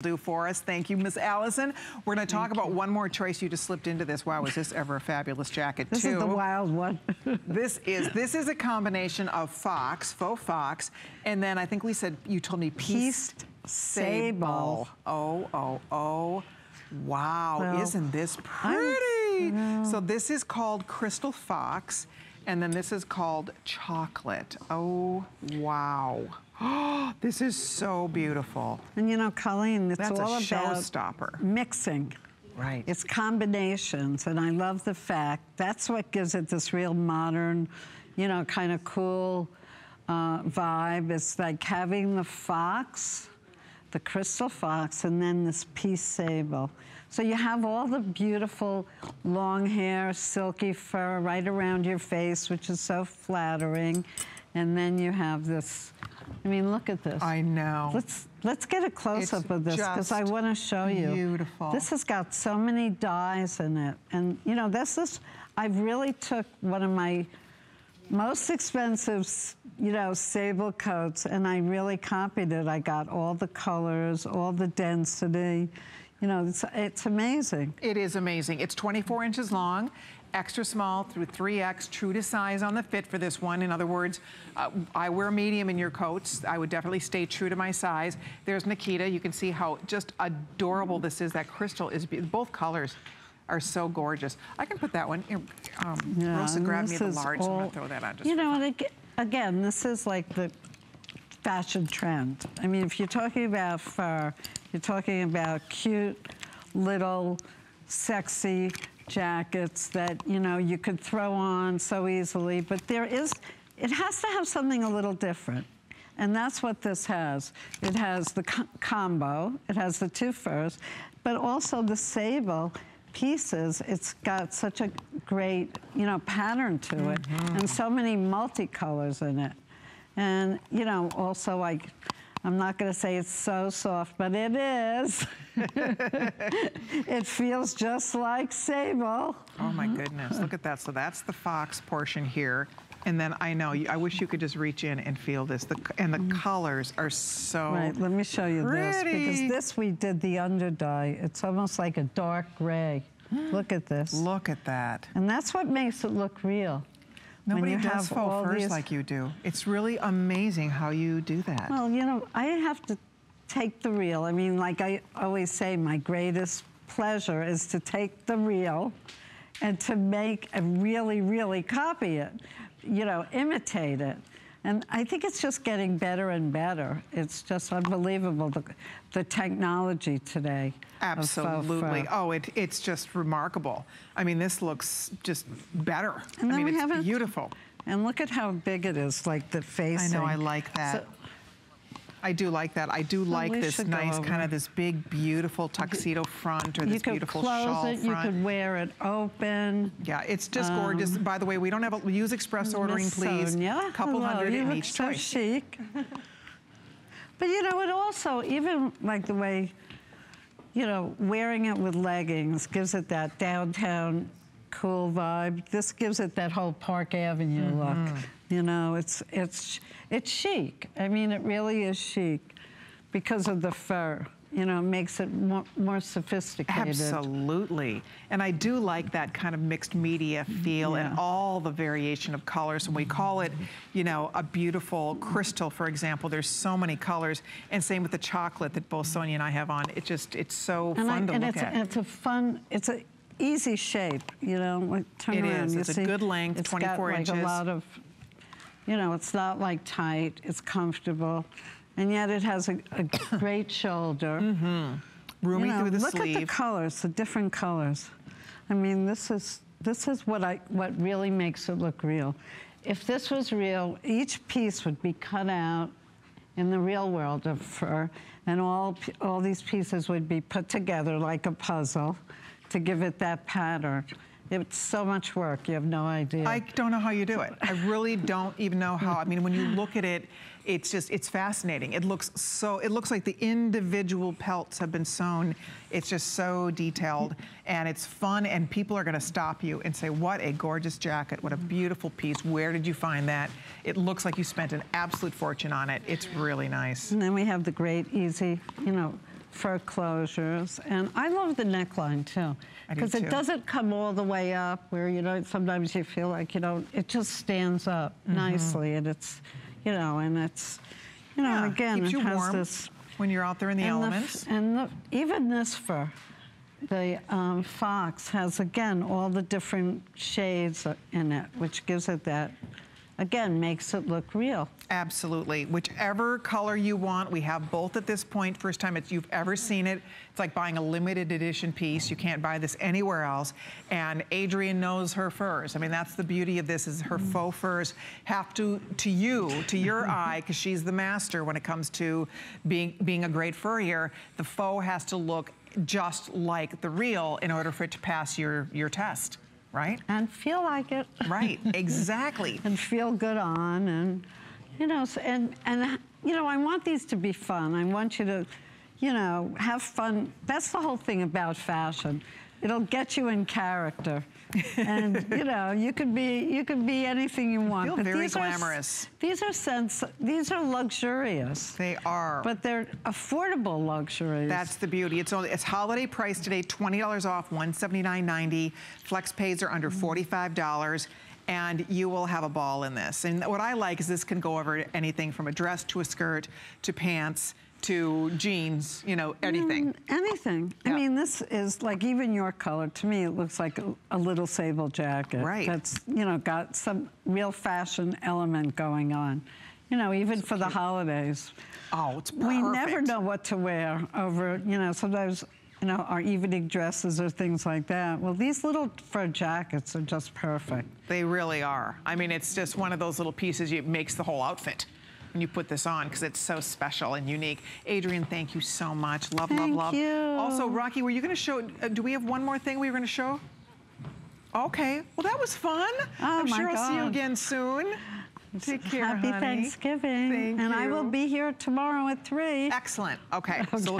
do for us. Thank you, Miss Allison. We're going to talk about one more choice. You just slipped into this. Wow, was this ever a fabulous jacket, this too? This is the wild one. this is this is a combination of fox, faux fox, and then I think we said, you told me pieced, sable. Oh, oh, oh. Wow, well, isn't this pretty? So this is called Crystal Fox, and then this is called Chocolate. Oh, wow. Oh, this is so beautiful. And you know, Colleen, it's That's all a about showstopper. mixing. Right. It's combinations, and I love the fact that's what gives it this real modern, you know, kind of cool uh, vibe. It's like having the fox, the crystal fox, and then this piece sable. So you have all the beautiful long hair, silky fur right around your face, which is so flattering. And then you have this I mean, look at this. I know. Let's let's get a close-up it's of this because I want to show you. Beautiful. This has got so many dyes in it. And, you know, this is, I really took one of my most expensive, you know, sable coats, and I really copied it. I got all the colors, all the density. You know, it's, it's amazing. It is amazing. It's 24 inches long extra small through 3X, true to size on the fit for this one. In other words, uh, I wear medium in your coats. I would definitely stay true to my size. There's Nikita. You can see how just adorable this is. That crystal is, both colors are so gorgeous. I can put that one, um, yeah, Rosa grabbed me the large, all, so I'm gonna throw that on just You know, again, this is like the fashion trend. I mean, if you're talking about fur, you're talking about cute, little, sexy, jackets that, you know, you could throw on so easily, but there is, it has to have something a little different. And that's what this has. It has the co combo, it has the two furs, but also the sable pieces, it's got such a great, you know, pattern to it mm -hmm. and so many multicolors in it. And, you know, also I, I'm not going to say it's so soft, but it is. it feels just like sable. Oh my goodness, look at that. So that's the fox portion here. And then I know, I wish you could just reach in and feel this. The, and the mm. colors are so Right, let me show you pretty. this. Because this we did the under dye. It's almost like a dark gray. Look at this. Look at that. And that's what makes it look real. Nobody does faux furs these... like you do. It's really amazing how you do that. Well, you know, I have to take the real. I mean, like I always say, my greatest pleasure is to take the real and to make and really, really copy it, you know, imitate it. And I think it's just getting better and better. It's just unbelievable, the, the technology today. Absolutely. Uh, oh, it, it's just remarkable. I mean, this looks just better. And I mean, it's beautiful. And look at how big it is, like the face. I know, I like that. So, I do like that. I do like this nice kind of this big, beautiful tuxedo front or this beautiful shawl it, You could wear it open. Yeah, it's just um, gorgeous. By the way, we don't have a, use express ordering, please. Sonia, a couple hello, hundred you in look each so choice. chic. but you know, it also, even like the way, you know, wearing it with leggings gives it that downtown cool vibe. This gives it that whole Park Avenue mm -hmm. look. You know, it's, it's, it's chic. I mean, it really is chic because of the fur. You know, makes it more, more sophisticated. Absolutely. And I do like that kind of mixed media feel yeah. and all the variation of colors. And we call it, you know, a beautiful crystal, for example. There's so many colors. And same with the chocolate that both Sonia and I have on. It just, it's so and fun I, to and look it's at. A, it's a fun, it's a easy shape, you know. Turn it around, is. It's see, a good length, it's 24 got, like, inches. a lot of you know, it's not like tight, it's comfortable. And yet it has a, a great shoulder. Mm -hmm. Roomy you know, through the look sleeve. Look at the colors, the different colors. I mean, this is, this is what, I, what really makes it look real. If this was real, each piece would be cut out in the real world of fur, and all, all these pieces would be put together like a puzzle to give it that pattern. It's so much work, you have no idea. I don't know how you do it. I really don't even know how. I mean, when you look at it, it's just, it's fascinating. It looks so, it looks like the individual pelts have been sewn. It's just so detailed and it's fun and people are gonna stop you and say, what a gorgeous jacket, what a beautiful piece, where did you find that? It looks like you spent an absolute fortune on it. It's really nice. And then we have the great, easy, you know, fur closures. And I love the neckline too. Because it doesn't come all the way up where, you know, sometimes you feel like you don't, it just stands up nicely and it's, you know, and it's, you know, Yeah, again, it has warm this. when you're out there in the and elements. and the, even this fur, the um, fox has, again, all the different shades in it, which gives it that, again, makes it look real. Absolutely. Whichever color you want, we have both at this point. First time it's, you've ever seen it. It's like buying a limited edition piece. You can't buy this anywhere else. And Adrienne knows her furs. I mean, that's the beauty of this is her faux furs have to, to you, to your eye, because she's the master when it comes to being, being a great furrier, the faux has to look just like the real in order for it to pass your, your test, right? And feel like it. Right, exactly. and feel good on and you know and and you know I want these to be fun. I want you to you know have fun. That's the whole thing about fashion. It'll get you in character. And you know, you could be you could be anything you want. feel but very these are glamorous. these are sense these are luxurious. They are. But they're affordable luxuries. That's the beauty. It's only it's holiday price today, twenty dollars off, one seventy nine ninety. FlexPays are under mm. forty five dollars, and you will have a ball in this. And what I like is this can go over anything from a dress to a skirt to pants to jeans. You know, anything. Mm, anything. I mean, this is like even your color. To me, it looks like a, a little sable jacket. Right. That's you know got some real fashion element going on. You know, even for the holidays. Oh, it's perfect. We never know what to wear over. You know, sometimes. You know, our evening dresses or things like that. Well, these little fur jackets are just perfect. They really are. I mean, it's just one of those little pieces that makes the whole outfit you put this on because it's so special and unique. Adrienne, thank you so much. Love, Thank love, love. you. Also, Rocky, were you going to show? Uh, do we have one more thing we were going to show? Okay. Well, that was fun. I'm Oh, my sure I'll see you again soon. Take care, Happy honey. Thanksgiving. Thank and I will be here tomorrow at 3. Excellent. Okay. So